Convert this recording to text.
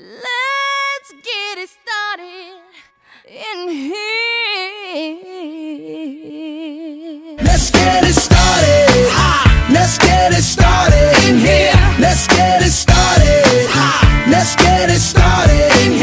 Let's get it started in here. Let's get it started. Let's get it started in here. Let's get it started. Let's get it started. in.